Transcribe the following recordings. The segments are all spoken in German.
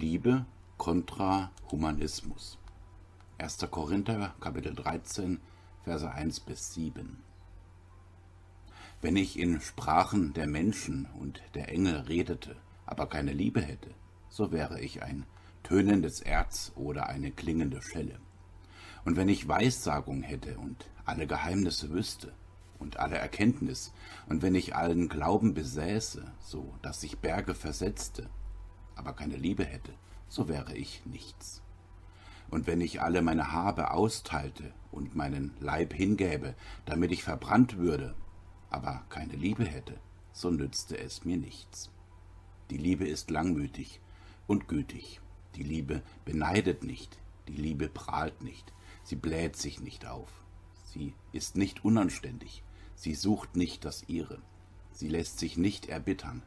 Liebe kontra Humanismus. 1. Korinther Kapitel 13 Verse 1 bis 7. Wenn ich in Sprachen der Menschen und der Engel redete, aber keine Liebe hätte, so wäre ich ein tönendes Erz oder eine klingende Schelle. Und wenn ich Weissagung hätte und alle Geheimnisse wüsste und alle Erkenntnis, und wenn ich allen Glauben besäße, so dass ich Berge versetzte, aber keine Liebe hätte, so wäre ich nichts. Und wenn ich alle meine Habe austeilte und meinen Leib hingäbe, damit ich verbrannt würde, aber keine Liebe hätte, so nützte es mir nichts. Die Liebe ist langmütig und gütig. Die Liebe beneidet nicht, die Liebe prahlt nicht, sie bläht sich nicht auf. Sie ist nicht unanständig, sie sucht nicht das ihre, sie lässt sich nicht erbittern,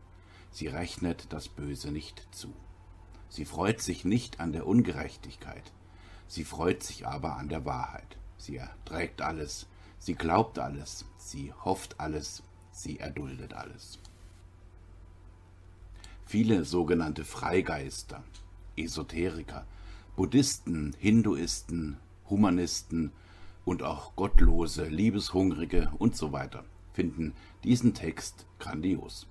sie rechnet das Böse nicht zu. Sie freut sich nicht an der Ungerechtigkeit, sie freut sich aber an der Wahrheit. Sie erträgt alles, sie glaubt alles, sie hofft alles, sie erduldet alles. Viele sogenannte Freigeister, Esoteriker, Buddhisten, Hinduisten, Humanisten und auch Gottlose, Liebeshungrige und so weiter finden diesen Text grandios.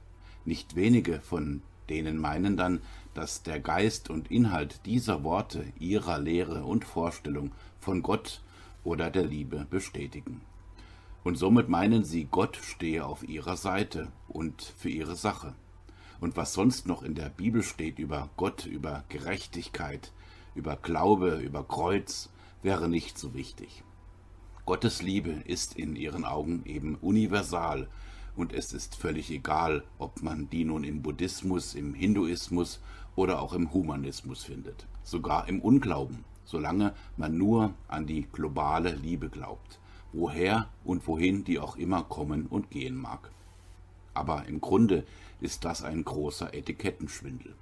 Nicht wenige von denen meinen dann, dass der Geist und Inhalt dieser Worte ihrer Lehre und Vorstellung von Gott oder der Liebe bestätigen. Und somit meinen sie, Gott stehe auf ihrer Seite und für ihre Sache. Und was sonst noch in der Bibel steht über Gott, über Gerechtigkeit, über Glaube, über Kreuz, wäre nicht so wichtig. Gottes Liebe ist in ihren Augen eben universal und es ist völlig egal, ob man die nun im Buddhismus, im Hinduismus oder auch im Humanismus findet, sogar im Unglauben, solange man nur an die globale Liebe glaubt, woher und wohin die auch immer kommen und gehen mag. Aber im Grunde ist das ein großer Etikettenschwindel.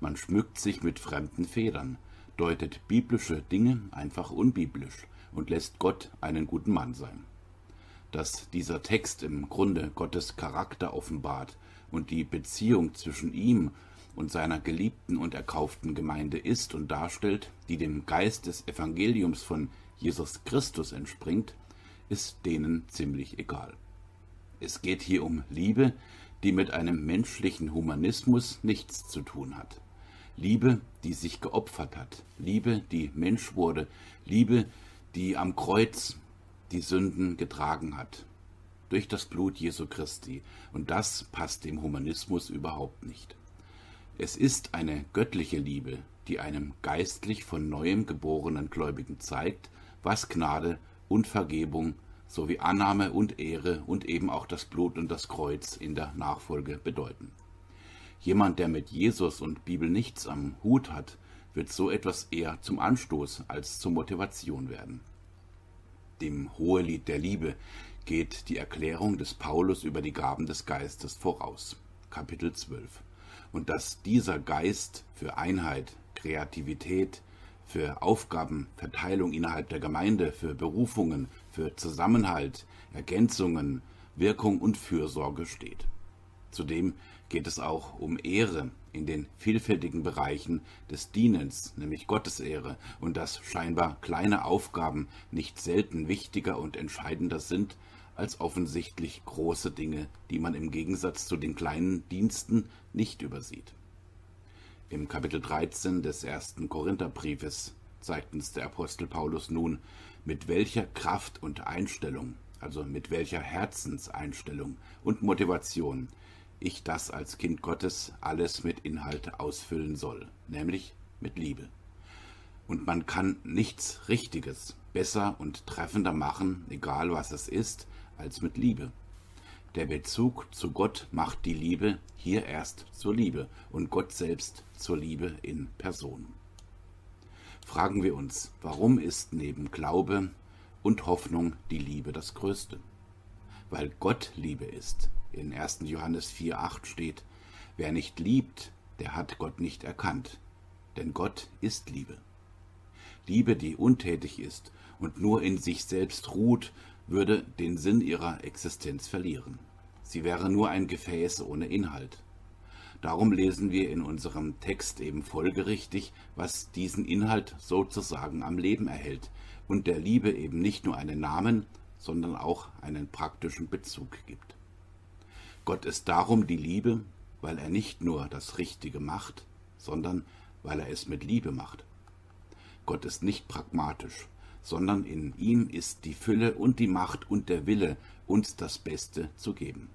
Man schmückt sich mit fremden Federn, deutet biblische Dinge einfach unbiblisch und lässt Gott einen guten Mann sein dass dieser Text im Grunde Gottes Charakter offenbart und die Beziehung zwischen ihm und seiner geliebten und erkauften Gemeinde ist und darstellt, die dem Geist des Evangeliums von Jesus Christus entspringt, ist denen ziemlich egal. Es geht hier um Liebe, die mit einem menschlichen Humanismus nichts zu tun hat. Liebe, die sich geopfert hat, Liebe, die Mensch wurde, Liebe, die am Kreuz die Sünden getragen hat. Durch das Blut Jesu Christi. Und das passt dem Humanismus überhaupt nicht. Es ist eine göttliche Liebe, die einem geistlich von neuem geborenen Gläubigen zeigt, was Gnade und Vergebung sowie Annahme und Ehre und eben auch das Blut und das Kreuz in der Nachfolge bedeuten. Jemand, der mit Jesus und Bibel nichts am Hut hat, wird so etwas eher zum Anstoß als zur Motivation werden dem Hohelied der Liebe, geht die Erklärung des Paulus über die Gaben des Geistes voraus. Kapitel 12. Und dass dieser Geist für Einheit, Kreativität, für Aufgabenverteilung innerhalb der Gemeinde, für Berufungen, für Zusammenhalt, Ergänzungen, Wirkung und Fürsorge steht. Zudem geht es auch um Ehre in den vielfältigen Bereichen des Dienens, nämlich Gottesehre, und dass scheinbar kleine Aufgaben nicht selten wichtiger und entscheidender sind als offensichtlich große Dinge, die man im Gegensatz zu den kleinen Diensten nicht übersieht. Im Kapitel 13 des ersten Korintherbriefes zeigt uns der Apostel Paulus nun, mit welcher Kraft und Einstellung, also mit welcher Herzenseinstellung und Motivation ich das als Kind Gottes alles mit Inhalt ausfüllen soll, nämlich mit Liebe. Und man kann nichts Richtiges besser und treffender machen, egal was es ist, als mit Liebe. Der Bezug zu Gott macht die Liebe hier erst zur Liebe und Gott selbst zur Liebe in Person. Fragen wir uns, warum ist neben Glaube und Hoffnung die Liebe das Größte? Weil Gott Liebe ist, in 1. Johannes 4,8 steht, wer nicht liebt, der hat Gott nicht erkannt, denn Gott ist Liebe. Liebe, die untätig ist und nur in sich selbst ruht, würde den Sinn ihrer Existenz verlieren. Sie wäre nur ein Gefäß ohne Inhalt. Darum lesen wir in unserem Text eben folgerichtig, was diesen Inhalt sozusagen am Leben erhält und der Liebe eben nicht nur einen Namen, sondern auch einen praktischen Bezug gibt. Gott ist darum die Liebe, weil er nicht nur das Richtige macht, sondern weil er es mit Liebe macht. Gott ist nicht pragmatisch, sondern in ihm ist die Fülle und die Macht und der Wille, uns das Beste zu geben.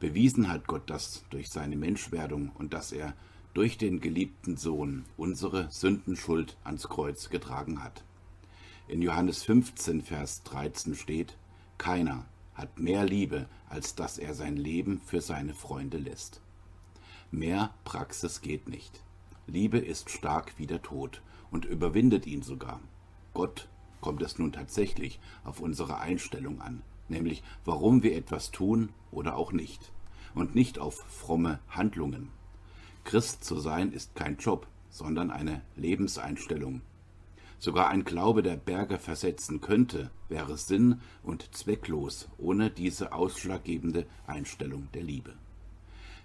Bewiesen hat Gott das durch seine Menschwerdung und dass er durch den geliebten Sohn unsere Sündenschuld ans Kreuz getragen hat. In Johannes 15, Vers 13 steht, Keiner hat mehr Liebe, als dass er sein Leben für seine Freunde lässt. Mehr Praxis geht nicht. Liebe ist stark wie der Tod und überwindet ihn sogar. Gott kommt es nun tatsächlich auf unsere Einstellung an, nämlich warum wir etwas tun oder auch nicht, und nicht auf fromme Handlungen. Christ zu sein ist kein Job, sondern eine Lebenseinstellung. Sogar ein Glaube, der Berge versetzen könnte, wäre sinn- und zwecklos ohne diese ausschlaggebende Einstellung der Liebe.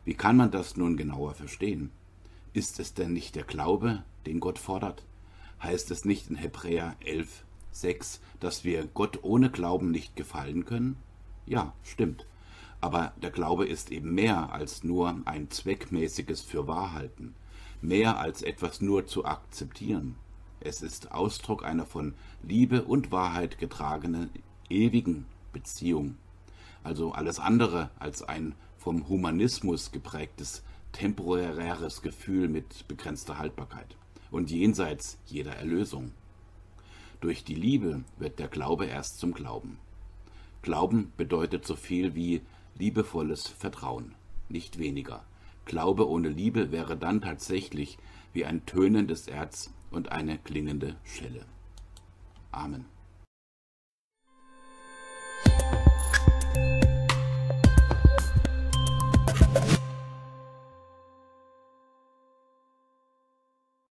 Wie kann man das nun genauer verstehen? Ist es denn nicht der Glaube, den Gott fordert? Heißt es nicht in Hebräer 11, 6, dass wir Gott ohne Glauben nicht gefallen können? Ja, stimmt. Aber der Glaube ist eben mehr als nur ein zweckmäßiges Fürwahrhalten, mehr als etwas nur zu akzeptieren. Es ist Ausdruck einer von Liebe und Wahrheit getragenen ewigen Beziehung. Also alles andere als ein vom Humanismus geprägtes temporäres Gefühl mit begrenzter Haltbarkeit und jenseits jeder Erlösung. Durch die Liebe wird der Glaube erst zum Glauben. Glauben bedeutet so viel wie liebevolles Vertrauen, nicht weniger. Glaube ohne Liebe wäre dann tatsächlich wie ein tönendes Erz und eine klingende Schelle. Amen.